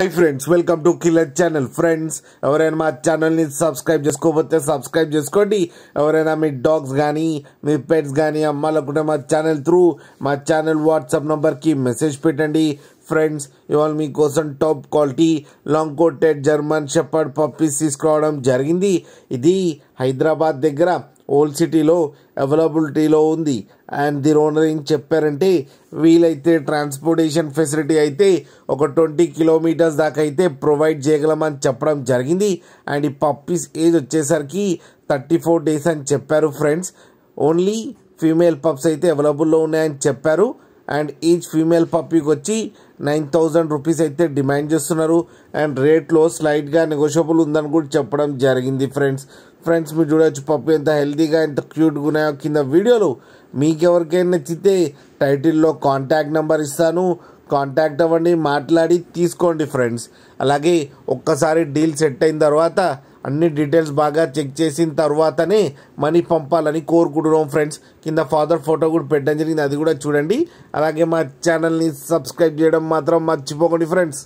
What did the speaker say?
Hi friends welcome to killer channel friends ఎవరైనా మా ఛానల్ని సబ్స్క్రైబ్ చేసుకోకపోతే సబ్స్క్రైబ్ చేసుకోండి. ఎవరైనా మీ డాగ్స్ కానీ మీ పెట్స్ కానీ అమ్మాలనుకుంటే మా ఛానల్ త్రూ మా ఛానల్ వాట్సాప్ నెంబర్కి మెసేజ్ పెట్టండి. ఫ్రెండ్స్ ఇవాళ మీకోసం top quality long coated German shepherd puppies తీసుకురావడం జరిగింది. ఇది హైదరాబాద్ దగ్గర ఓల్డ్ సిటీలో అవైలబిలిటీలో ఉంది. అండ్ ది ఓనర్ ఏం చెప్పారంటే వీలైతే ట్రాన్స్పోర్టేషన్ ఫెసిలిటీ అయితే ఒక ట్వంటీ కిలోమీటర్స్ దాకా అయితే ప్రొవైడ్ చేయగలమని చెప్పడం జరిగింది. అండ్ ఈ పప్పీస్ ఏజ్ వచ్చేసరికి థర్టీ ఫోర్ డేస్ అని చెప్పారు ఫ్రెండ్స్. ఓన్లీ ఫీమేల్ పప్స్ అయితే అవైలబుల్లో ఉన్నాయని చెప్పారు. అండ్ ఈచ్ ఫీమేల్ పప్పీకి వచ్చి నైన్ థౌజండ్ రూపీస్ అయితే డిమాండ్ చేస్తున్నారు. అండ్ రేట్లో స్లైట్గా నెగోషియబుల్ ఉందని కూడా చెప్పడం జరిగింది ఫ్రెండ్స్. ఫ్రెండ్స్ మీరు చూడొచ్చు పప్పు ఎంత హెల్తీగా ఎంత క్యూట్గా ఉన్నాయో కింద వీడియోలో. మీకు ఎవరికైనా నచ్చితే టైటిల్లో కాంటాక్ట్ నెంబర్ ఇస్తాను. కాంటాక్ట్ అవ్వండి మాట్లాడి తీసుకోండి ఫ్రెండ్స్. అలాగే ఒక్కసారి డీల్ సెట్ అయిన తర్వాత అన్ని డీటెయిల్స్ బాగా చెక్ చేసిన తర్వాతనే మనీ పంపాలని కోరుకుంటున్నాం ఫ్రెండ్స్. కింద ఫాదర్ ఫోటో కూడా పెట్టడం జరిగింది అది కూడా చూడండి. అలాగే మా ఛానల్ని సబ్స్క్రైబ్ చేయడం మాత్రం మర్చిపోకండి ఫ్రెండ్స్.